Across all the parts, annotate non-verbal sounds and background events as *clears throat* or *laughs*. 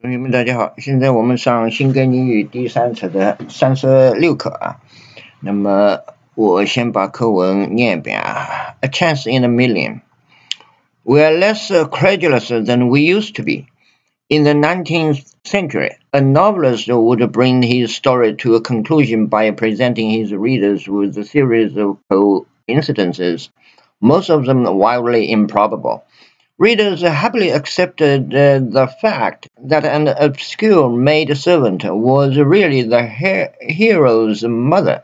同学们，大家好！现在我们上新根英语第三册的三十六课啊。那么我先把课文念一遍啊。A chance in a million. We are less credulous than we used to be. In the 19th century, a novelist would bring his story to a conclusion by presenting his readers with a series of coincidences, most of them wildly improbable. Readers happily accepted uh, the fact that an obscure maid servant was really the he hero's mother.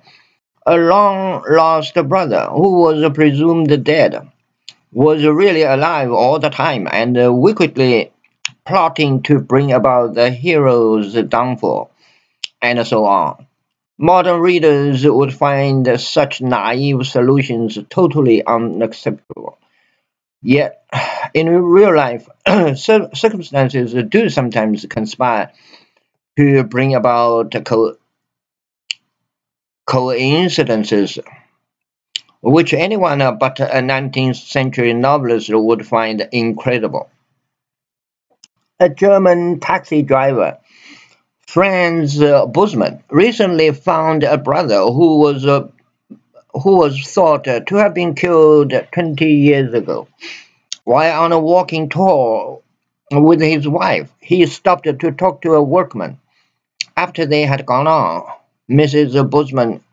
A long lost brother, who was presumed dead, was really alive all the time and uh, wickedly plotting to bring about the hero's downfall, and so on. Modern readers would find such naive solutions totally unacceptable. Yet, in real life, *clears throat* circumstances do sometimes conspire to bring about co coincidences which anyone but a 19th century novelist would find incredible. A German taxi driver, Franz Busman, recently found a brother who was uh, who was thought to have been killed 20 years ago. While on a walking tour with his wife, he stopped to talk to a workman. After they had gone on, Mrs. Busman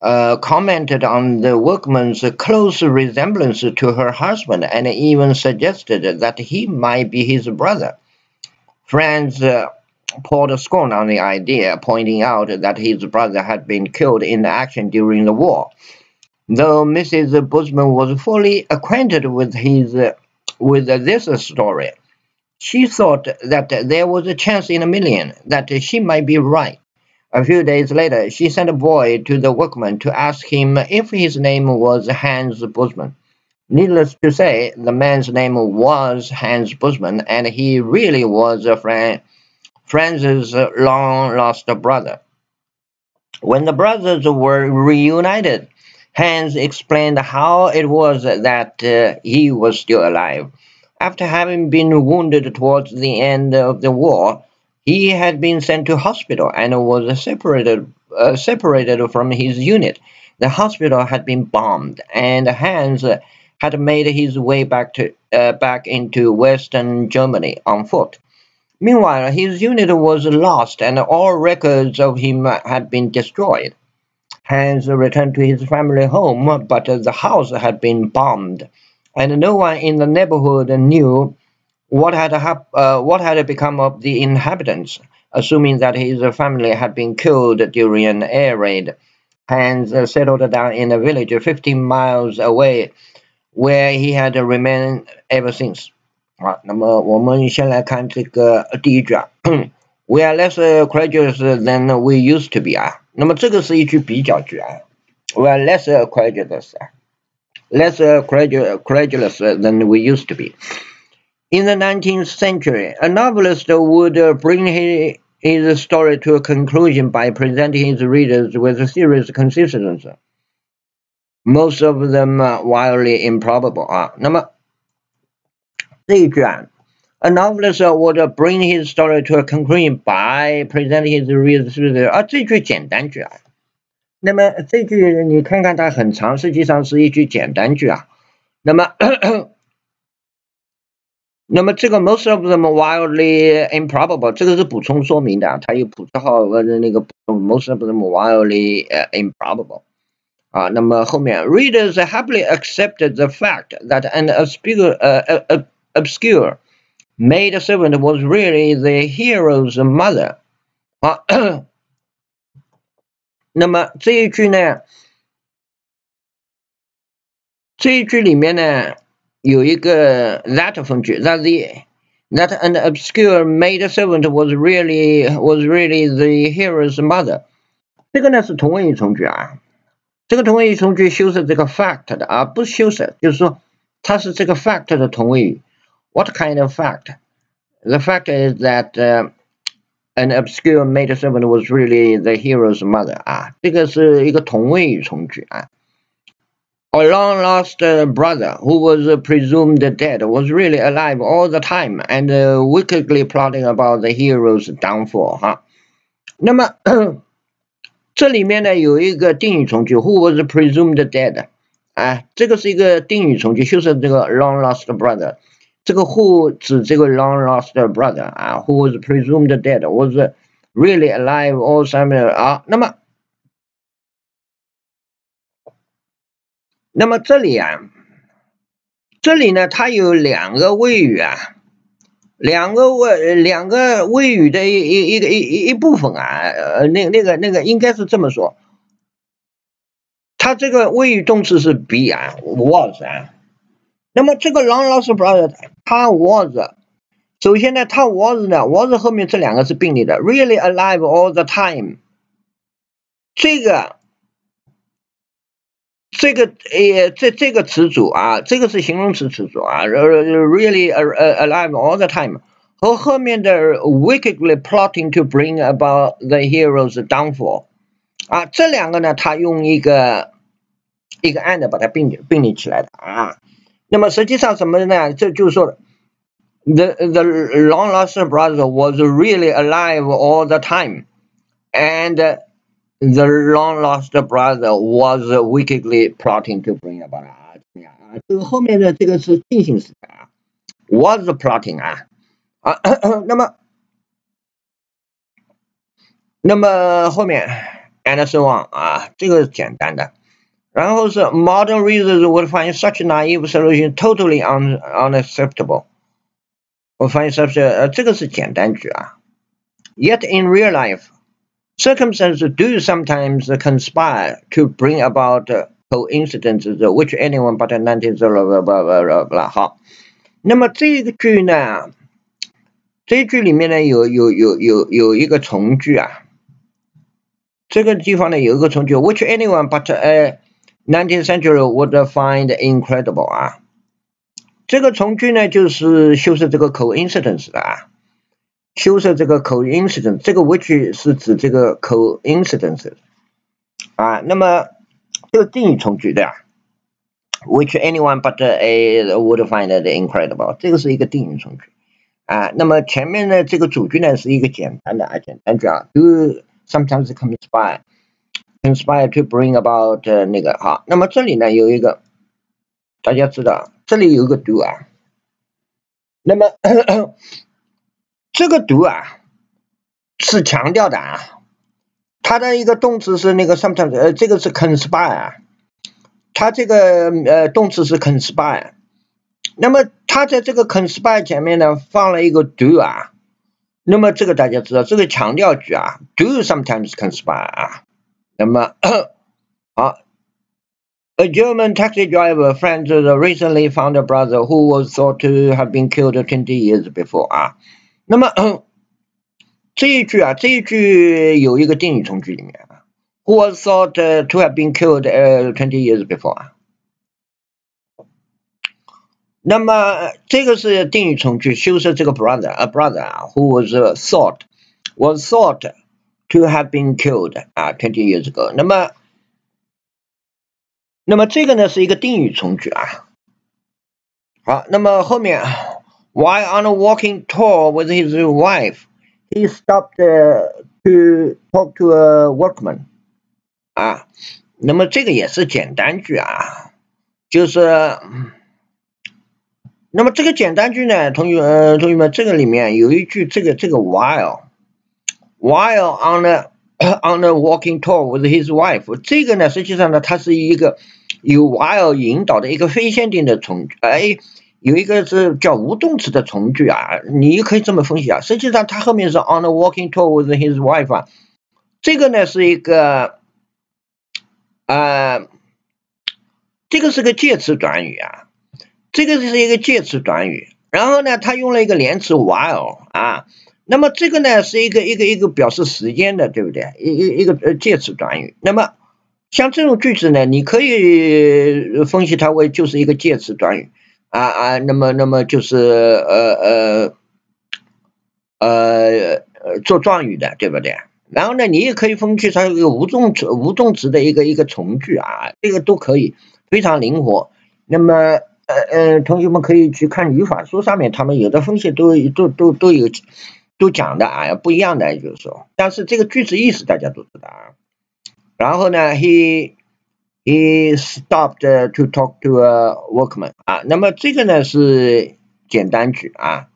uh, commented on the workman's close resemblance to her husband and even suggested that he might be his brother. Franz uh, poured scorn on the idea, pointing out that his brother had been killed in action during the war. Though Mrs. Busman was fully acquainted with his with this story, she thought that there was a chance in a million that she might be right. A few days later, she sent a boy to the workman to ask him if his name was Hans Busman. Needless to say, the man's name was Hans Busman, and he really was a friend Franz's long lost brother. When the brothers were reunited, Hans explained how it was that uh, he was still alive. After having been wounded towards the end of the war, he had been sent to hospital and was separated uh, separated from his unit. The hospital had been bombed, and Hans had made his way back to uh, back into Western Germany on foot. Meanwhile, his unit was lost and all records of him had been destroyed. Hans returned to his family home, but the house had been bombed, and no one in the neighborhood knew what had, uh, what had become of the inhabitants, assuming that his family had been killed during an air raid. Hans settled down in a village 15 miles away, where he had remained ever since. 好，那么我们先来看这个第一句啊，We are *clears throat* less courageous than we used to be 啊。那么这个是一句比较句啊，We are less courageous 啊，less courageous than we used to be. In the 19th century, a novelist would bring his his story to a conclusion by presenting his readers with a series of consistencies, most of them wildly improbable 啊。那么 这一句啊，a novelist would bring his story to a conclusion by presenting his readers，是不是？啊，这句简单句啊。那么这句你看看它很长，实际上是一句简单句啊。那么，那么这个 *coughs* most of them wildly improbable，这个是补充说明的啊，它有普字号和那个 most of them wildly improbable。啊，那么后面 readers happily accepted the fact that an obscure 呃呃呃 obscure maid servant was really the hero's mother 啊。*clears throat* 那么这一句呢，这一句里面呢有一个 that 分句，that the that an obscure maid servant was really was really the hero's mother。这个呢是同位语从句啊，这个同位语从句修饰这个 fact 的，而不修饰，就是说它是这个 fact 的同位语。 What kind of fact? The fact is that uh, an obscure maid servant was really the hero's mother 啊，这个是一个同位语从句啊。 a long lost brother who was presumed dead was really alive all the time and wickedly plotting about the hero's downfall 哈。那么这里面呢有一个定语从句 who *clears throat* was presumed dead 啊，这个是一个定语从句，就是这个 long lost brother。 这个 who 指这个 long lost brother 啊，who was presumed dead was really alive all time 啊。那么那么这里啊，这里呢，它有两个谓语啊，两个谓两个谓语的一一一个一一一部分啊，呃，那那个那个应该是这么说，它这个谓语动词是 be 啊，was 啊，那么这个 long lost brother 他 was，首先呢，他 was 呢，was 后面这两个是并列的，really alive all the time，这个。这个呃，这这个词组啊，这个是形容词词组啊，really alive all the time，和后面的 wickedly plotting to bring about the hero's downfall，啊，这两个呢，它用一个一个 and 把它并并列起来的啊。那么实际上什么呢？这就是说，the the long lost brother was really alive all the time，and The long lost brother was wickedly plotting to bring about 啊，怎么样啊？这个后面的这个是进行时态啊，was plotting 啊啊，那么那么后面 *coughs* and so on 啊，这个是简单的。 然后是 modern readers would find such naive solution totally un unacceptable。我翻译是不是呃这个是简单句啊？Yet in real life。Circumstances do sometimes conspire to bring about coincidences which anyone but a nineteenth blah blah blah blah 好，那么这个句呢，这句里面呢有有有有有一个从句啊，这个地方呢有一个从句，which anyone but a nineteenth century would find incredible 啊，这个从句呢就是修饰这个 coincidence 的啊。修饰这个 coincidence，这个 which 是指这个 coincidence 啊，那么这个定语从句对吧？which anyone but a would find it incredible，这个是一个定语从句啊。那么前面呢这个主句呢是一个简单的啊简单句啊，do sometimes conspire Conspire to bring about 那个好。那么这里呢有一个大家知道，这里有个 do 啊，那么。这个 do 啊是强调的啊，它的一个动词是那个 sometimes，呃，这个是 conspire 啊，它这个呃动词是 conspire，那么它在这个 conspire 前面呢放了一个 do 啊，那么这个大家知道，这个强调句啊，do sometimes conspire 啊，那么好，a *coughs* German taxi driver friend recently found a brother who was thought to have been killed twenty years before 啊。那么这一句啊，这一句有一个定语从句里面啊，who *coughs* was thought to have been killed twenty years before 啊。那么这个是定语从句，修饰这个 brother a brother 啊，who was thought was thought to have been killed 啊 twenty years ago。那么那么这个呢是一个定语从句啊。好，那么后面。While on a walking tour with his wife, he stopped to talk to a workman. 啊，那么这个也是简单句啊，就是，那么这个简单句呢，同学呃同学们，这个里面有一句这个这个 while while on a *clears throat* on a walking tour with his wife，这个呢实际上呢它是一个由 while 引导的一个非限定的从句哎。有一个是叫无动词的从句啊，你可以这么分析啊。实际上，它后面是 on a walking tour with his wife 啊，这个呢是一个啊，这个是个介词短语啊，这个是一个介词短语。然后呢，它用了一个连词 while 啊，那么这个呢是一个一个一个表示时间的，对不对？一一一个呃介词短语。那么像这种句子呢，你可以分析它为就是一个介词短语。啊啊，那么那么就是呃呃呃做状语的，对不对？然后呢，你也可以分析它一个无动词无动词的一个一个从句啊，这个都可以。非常灵活。那么呃呃，同学们可以去看语法书上面，他们有的分析都都都都有都讲的啊，不一样的就是说，但是这个句子意思大家都知道啊。然后呢，he he stopped to talk to a workman 啊，那么这个呢是简单句啊。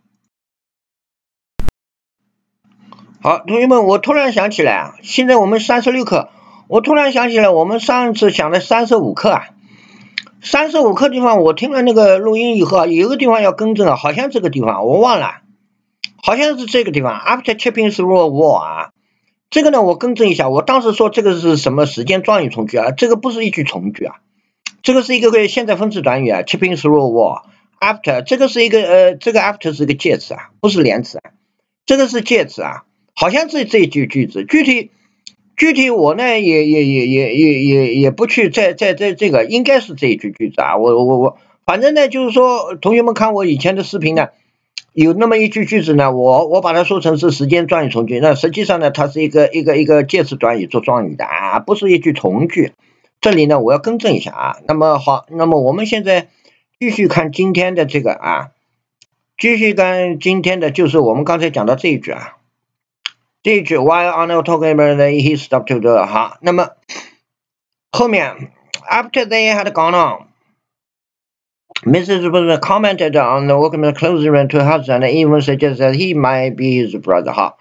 好，同学们，我突然想起来啊，现在我们三十六课，我突然想起来，我们上次讲的三十五课啊，三十五课地方，我听了那个录音以后啊，有个地方要更正啊，好像这个地方我忘了，好像是这个地方，after chipping through a wall 啊，这个呢我更正一下，我当时说这个是什么时间状语从句啊，这个不是一句从句啊，这个是一个个现在分词短语啊，chipping through a wall，after 这个是一个呃，这个 after 是一个介词啊，不是连词啊，这个是介词啊。好像是这一句句子，具体具体我呢也也也也也也也不去在在在这个，应该是这一句句子啊，我我我，反正呢就是说，同学们看我以前的视频呢，有那么一句句子呢，我我把它说成是时间状语从句，那实际上呢它是一个一个一个介词短语做状语的啊，不是一句从句。这里呢我要更正一下啊，那么好，那么我们现在继续看今天的这个啊，继续看今天的就是我们刚才讲到这一句啊。这一句 while Arnold talking about that he stopped to do 好，那么后面 after they had gone on。Mrs. Wilson commented on the workman's close friend to her husband and even suggested that he might be his brother. 好，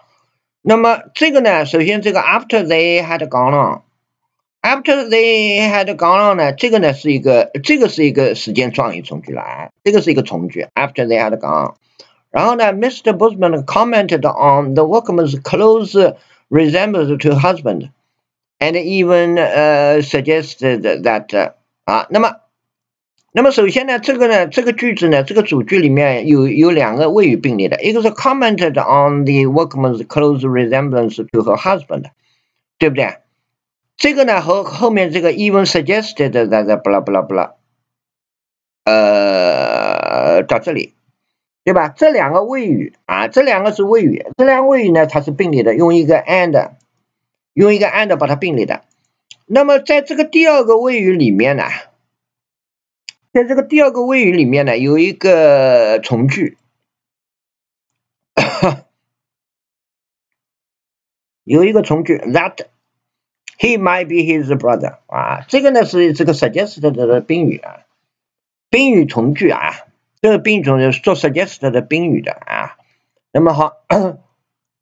那么这个呢，首先这个 after they had gone on，after they had gone on 呢，这个呢是一个，这个是一个时间状语从句来，这个是一个从句，after they had gone on。然后呢，Mr. Busman commented on the workman's close resemblance to husband, and even uh, suggested that 啊，那么， 那么首先呢，这个呢，这个句子呢，这个主句里面有有两个谓语并列的，一个是 commented on the workman's close resemblance to her husband，对不对？这个呢和后面这个 even suggested that blah blah blah，，呃，到这里。对吧？这两个谓语啊，这两个是谓语，这两个谓语呢，它是并列的，用一个 and，用一个 and 把它并列的。那么在这个第二个谓语里面呢，在这个第二个谓语里面呢，有一个从句，有一个从句 that *coughs* he might be his brother 啊，这个呢是这个 suggested 的宾语啊，宾语从句啊。这个宾种是做 suggest 的宾语的啊。那么好，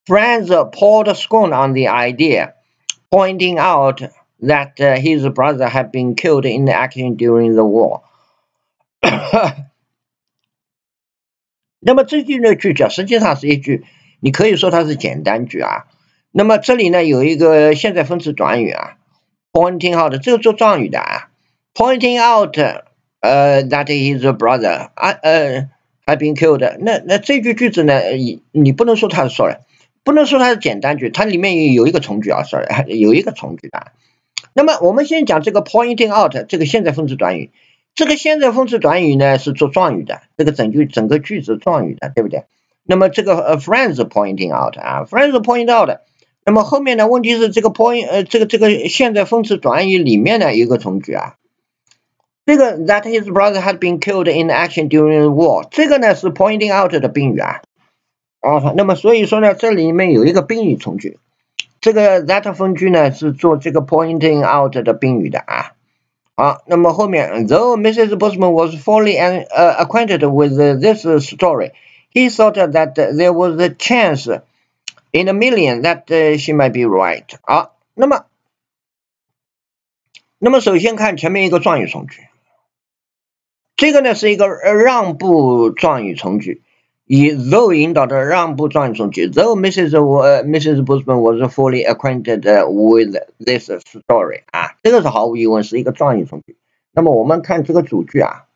Franz *coughs* poured scorn on the idea, pointing out that his brother had been killed in the action during the war *laughs* 那么这句呢句子实际上是一句，你可以说它是简单句啊。那么这里呢有一个现在分词短语啊，pointing out 这个做状语的啊，pointing out。呃，that his brother 啊呃 had been killed。那那这句句子呢，你你不能说它是说了不能说它是简单句，它里面有一个从句啊，sorry，有一个从句的。那么我们先讲这个 pointing out 这个现在分词短语，这个现在分词短语呢是做状语的，这个整句整个句子状语的，对不对？那么这个呃 friends pointing out 啊，friends pointing out，那么后面呢问题是这个 point 呃这个这个现在分词短语里面呢一个从句啊。这个 that his brother had been killed in action during the war，这个呢是 pointing out 的宾语啊。啊，那么所以说呢，这里面有一个宾语从句，这个 that 分句呢是做这个 pointing out 的宾语的啊。好，那么后面，though Mrs. Bosman was fully an, uh, acquainted with this story, he thought that there was a chance in a million that she might be right。好，那么，那么首先看前面一个状语从句。这个呢是一个让步状语从句，以 though 引导的让步状语从句。Though Mrs. Mrs. Busman was fully acquainted with this story，啊，这个是毫无疑问是一个状语从句。那么我们看这个主句啊，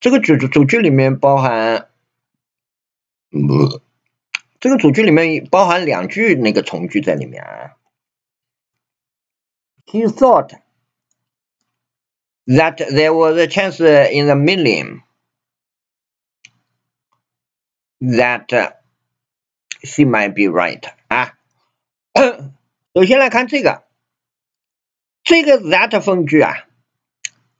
这个主主句里面包含，这个主句里面包含两句那个从句在里面啊。He thought。that there was a chance in a million That she might be right 啊。首先来看这个，这个 that 分句啊，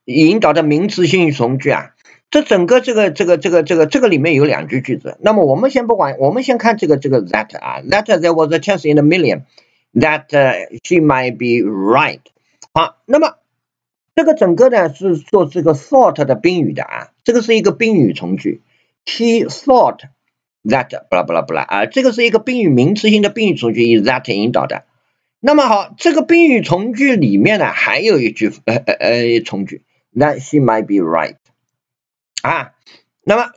引导的名词性从句啊。这整个这个这个这个这个这个里面有两句句子。那么我们先不管，我们先看这个这个 that 啊，that there was a chance in a million that she might be right。好，那么这个整个呢是做这个 thought 的宾语的啊，这个是一个宾语从句。She thought that 不啦不啦不啦啊，这个是一个宾语名词性的宾语从句，以 that 引导的。那么好，这个宾语从句里面呢还有一句呃呃呃从句，that she might be right。啊，那么，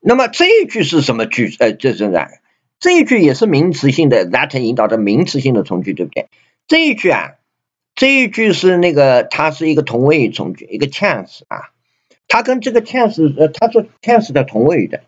那么这一句是什么句？呃，这是啊，这一句也是名词性的，that 引导的名词性的从句，对不对？这一句啊，这一句是那个，它是一个同位语从句，一个 chance 啊，它跟这个 chance，呃，它做 chance 的同位语的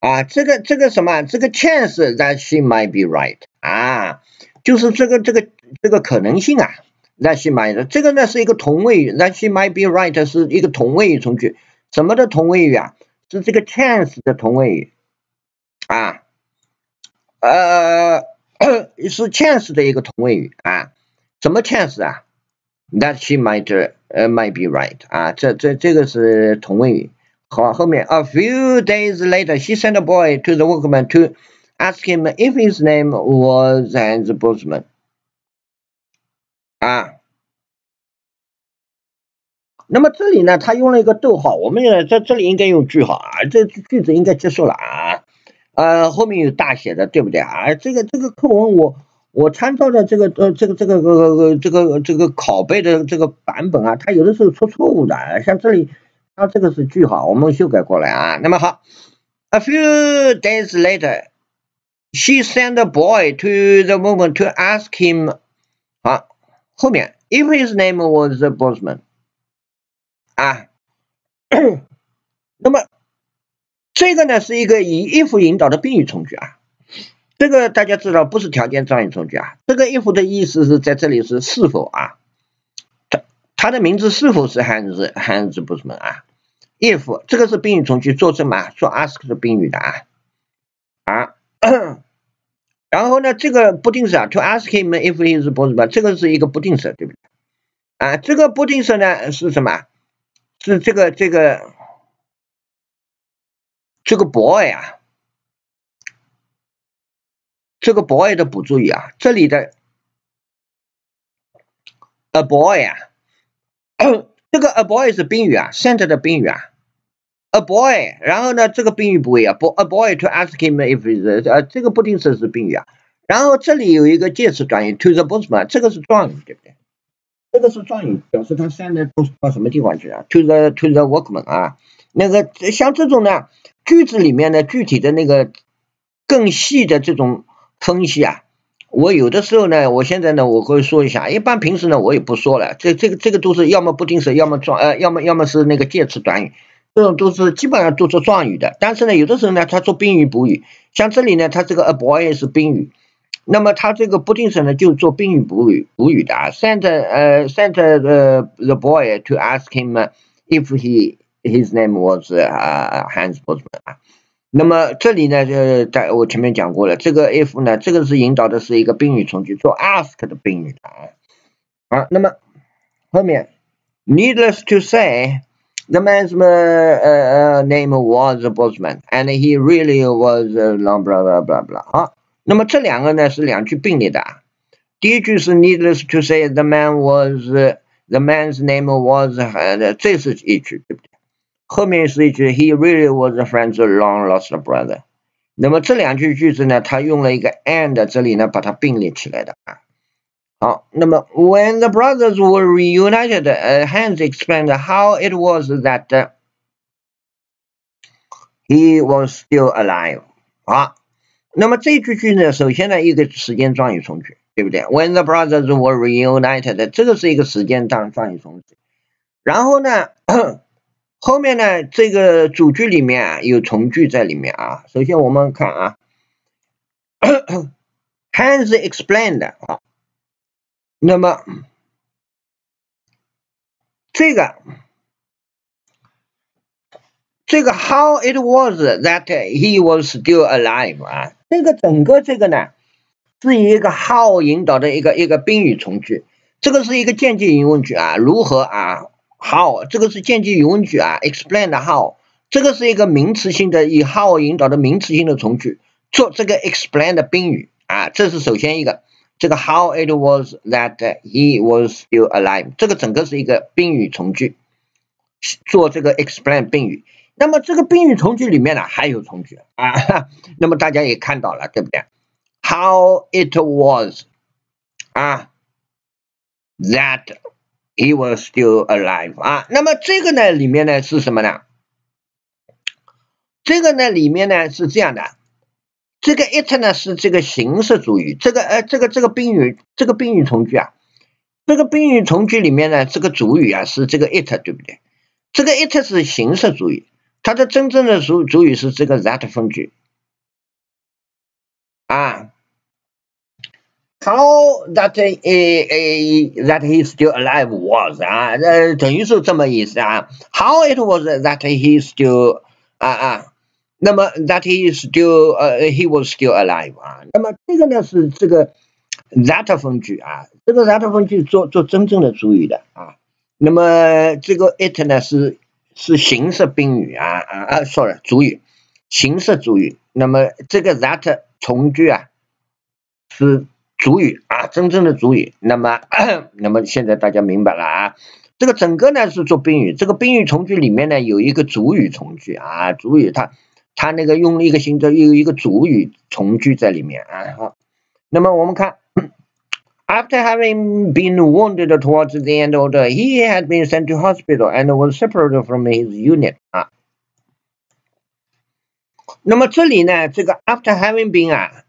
啊，这个这个什么？这个 chance that she might be right 啊，就是这个这个这个可能性啊。That she might，这个呢是一个同位语。That she might be right 是一个同位语从句。什么的同位语啊？是这个 chance 的同位语啊，呃，是 chance 的一个同位语啊。什么 chance 啊？That she might，呃，might be right 啊。这这这个是同位语。好，后面 A few days later, she sent a boy to the workman to ask him if his name was Hans Bosman。啊，那么这里呢，他用了一个逗号，我们在这里应该用句号啊，这句子应该结束了啊，呃，后面有大写的，对不对啊？这个这个课文我 我参照的这个呃这个这个呃这个这个拷贝的这个版本啊，它有的时候出错误的，像这里它这个是句号，我们修改过来啊。那么好，A few days later, she sent a boy to the woman to ask him 啊。后面，if his name was the Bosman，啊，*coughs* 那么这个呢是一个以 if 引导的宾语从句啊，这个大家知道不是条件状语从句啊，这个 if 的意思是在这里是是否啊，它它的名字是否是汉字汉字 Bosman 啊，if 这个是宾语从句，做什么？做 ask 的宾语的啊，啊。*coughs* 然后呢，这个不定式啊，to ask him if he is boss 吧这个是一个不定式，对不对？啊，这个不定式呢是什么？是这个这个这个 boy 啊，这个 boy 的补助语啊，这里的 a boy 啊，这个 a boy 是宾语啊，sent 的宾语啊。A boy，然后呢，这个宾语不会啊，a boy to ask him if he's 呃，这个不定式是宾语啊。然后这里有一个介词短语 to the postman，这个是状语，对不对？这个是状语，表示他现在到什么地方去啊？To the to the workman 啊，那个像这种呢，句子里面的具体的那个更细的这种分析啊，我有的时候呢，我现在呢，我会说一下，一般平时呢，我也不说了。这这个这个都是要么不定式，要么状呃，要么要么是那个介词短语。这种都是基本上都做状语的，但是呢，有的时候呢，它做宾语补语，像这里呢，它这个 a boy 是宾语，那么它这个不定式呢，就做宾语补语补语的啊。sent 呃 sent the the boy to ask him if he his name was 啊 Hans Bosman 啊。那么这里呢，就在我前面讲过了，这个 if 呢，这个是引导的是一个宾语从句，做 ask 的宾语的啊。好，那么后面 needless to say。The man's uh, uh, name was a Bosman, and he really was uh, long blah blah blah blah 好，那么这两个呢是两句并列的。第一句是 needless to say the man was the man's name was 呃这是一句对不对？后面是一句 he really was a friend's long lost brother。那么这两句句子呢，它用了一个 and 这里呢把它并列起来的啊。好，那么 when the brothers were reunited, uh, Hans explained how it was that uh, he was still alive. 好，那么这句句呢，首先呢，一个时间状语从句，对不对？When the brothers were reunited，这个是一个时间状状语从句。然后呢， 后面呢，这个主句里面有从句在里面啊。首先我们看啊，*coughs* Hans explained 啊。那么，这个这个 how it was that he was still alive 啊，这个整个这个呢，是一个 how 引导的一个一个宾语从句。这个是一个间接疑问句啊，如何啊？How 这个是间接疑问句啊，explain 的 how 这个是一个名词性的以 how 引导的名词性的从句，做这个 explain 的宾语啊，这是首先一个这个 how it was that he was still alive 这个整个是一个宾语从句，做这个 explain 宾语。那么这个宾语从句里面呢还有从句啊，*laughs* 那么大家也看到了对不对？How it was 啊，that he was still alive 啊，那么这个呢里面呢是什么呢？这个呢里面呢是这样的，这个 it 呢是这个形式主语，这个呃这个这个宾语这个宾语从句啊，这个宾语从句里面呢这个主语啊是这个 it 对不对？这个 it 是形式主语。它的真正的主主语是这个 that 分句啊，how that a a that he still alive was 啊，呃，等于是这么意思啊，how it was that he still 啊啊，那么 that he still 呃 he was still alive 啊，那么这个呢是这个 that 分句啊，这个 that 分句做做真正的主语的啊，那么这个 it 呢是。是形式宾语啊啊啊，sorry，主语，形式主语。那么这个 that 从句啊是主语啊，真正的主语。那么那么现在大家明白了啊？这个整个呢是做宾语，这个宾语从句里面呢有一个主语从句啊，主语它它那个用了一个形式有一个主语从句在里面啊。好，那么我们看。After having been wounded towards the end of the, he had been sent to hospital and was separated from his unit 啊。那么这里呢，这个 after having been 啊，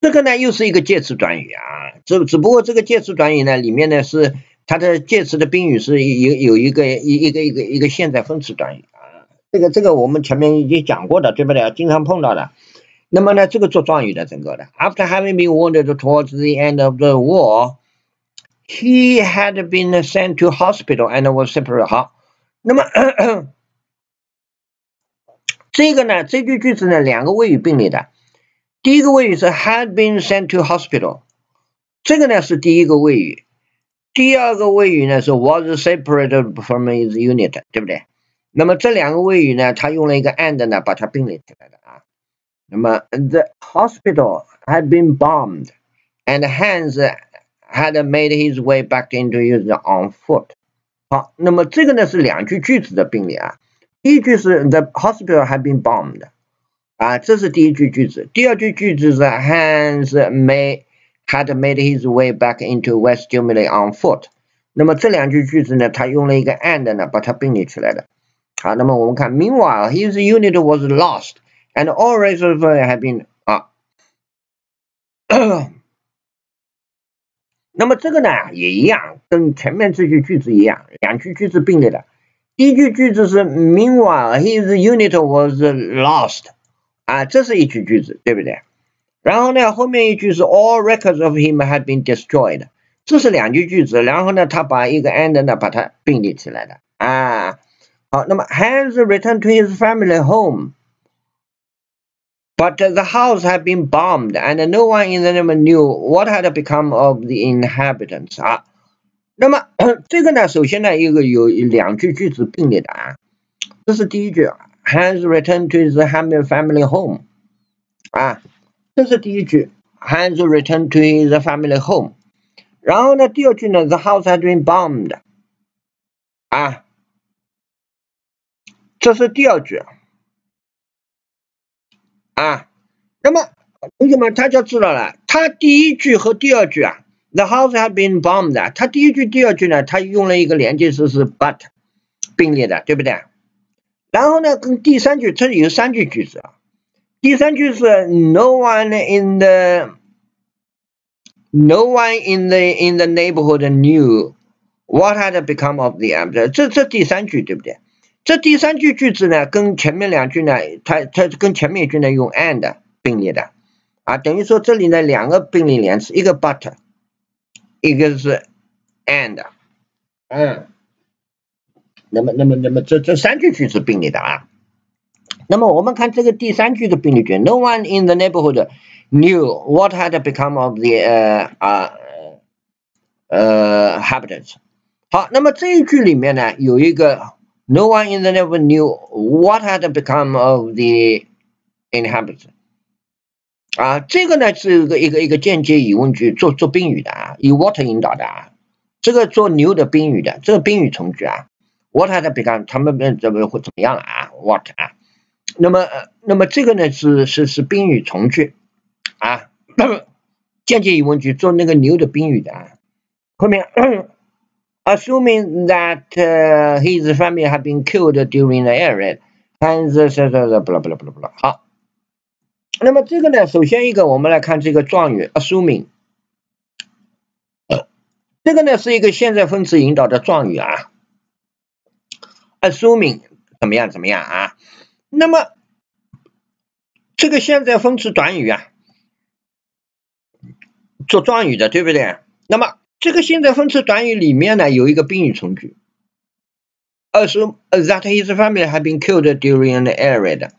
这个呢又是一个介词短语啊，只只不过这个介词短语呢里面呢是它的介词的宾语是有有一个一一个一个一个现在分词短语啊，这个这个我们前面已经讲过的，对不对？经常碰到的。那么呢，这个做状语的整个的，After having been wounded towards the end of the war, he had been sent to hospital and was separated。好，那么这个呢，这句句子呢，两个谓语并列的。第一个谓语是 had been sent to hospital，这个呢是第一个谓语。第二个谓语呢是 was separated from his unit，对不对？那么这两个谓语呢，它用了一个 and 呢，把它并列起来的啊。那么，the hospital had been bombed, and Hans had made his way back into Israel on foot。好，那么这个呢是两句句子的并列啊。第一句是 the hospital had been bombed， 啊，这是第一句句子。第二句句子是 Hans may had made his way back into West Germany on foot。那么这两句句子呢，它用了一个 and 呢，把它并列起来的。好，那么我们看，Meanwhile, his unit was lost。and all reservoirs have been 啊，那么这个呢也一样，跟前面这句句子一样，两句句子并列的。第一句句子是 Meanwhile, *coughs* *coughs* his unit was lost， 啊，这是一句句子，对不对？然后呢，后面一句是 All records of him had been destroyed，这是两句句子。然后呢，他把一个 and 呢把它并列起来的啊。好，那么 Has returned to his family home。But the house had been bombed, and no one in the neighborhood knew what had become of the inhabitants 啊。那么这个呢，首先呢，一个有两句句子并列的啊。这是第一句 *coughs* Has returned to his family family home 啊，这是第一句 Has returned to his family home。然后呢，第二句呢，The house had been bombed 啊，这是第二句。啊，那么同学们，大家知道了，它第一句和第二句啊，the house had been bombed，它第一句、第二句呢，它用了一个连接词是 but 并列的，对不对？然后呢，跟第三句，这里有三句句子啊，第三句是 no one in the no one in the in the neighborhood knew what had become of the a 这这第三句对不对？这第三句句子呢，跟前面两句呢，它它跟前面一句呢用 and 并列的啊，等于说这里呢两个并列连词，一个 but，一个是 and，嗯， 那么那么那么这这三句句子并列的啊，那么我们看这个第三句的并列句，No one in the neighborhood knew what had become of the 呃啊呃 habitants。好，那么这一句里面呢有一个 No one in the neighborhood knew what had become of the inhabitants。啊，这个呢是一个一个一个间接疑问句，做做宾语的啊，以 what 引导的啊，这个做 new 的宾语的，这个宾语从句啊，what had become，他们怎么会怎么样了啊？what 啊，那么那么这个呢是是是宾语从句啊，间接疑问句做那个牛的宾语的啊，后面 assuming that his family had been killed during the air raid，and the 不啦不啦不啦不啦，好。那么这个呢，首先一个，我们来看这个状语 assuming，这个呢是一个现在分词引导的状语啊，assuming 怎么样怎么样啊？那么这个现在分词短语啊，做状语的，对不对？那么这个现在分词短语里面呢，有一个宾语从句，assume that his family had been killed during the air raid。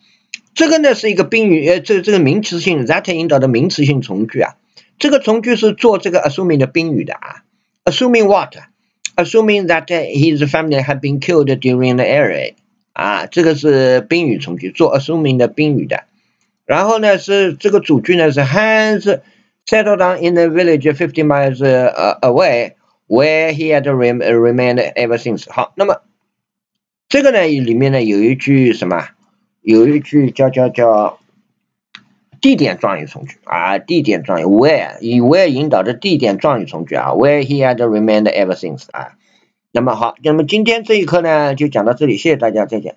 这个呢是一个宾语，呃，这这个名词性 that 引导的名词性从句啊，这个从句是做这个 assuming 的宾语的啊，assuming what？what？assuming that his family had been killed during the air raid 啊，这个是宾语从句，做 assuming 的宾语的。然后呢是这个主句呢是 has settled down in the village fifty miles away where he had remained ever since。好，那么这个呢里面呢有一句什么？有一句叫叫叫 地点状语从句啊，地点状语 where 以 where 引导的地点状语从句啊，where he had remained ever since 啊。那么好，那么今天这一课呢就讲到这里，谢谢大家，再见。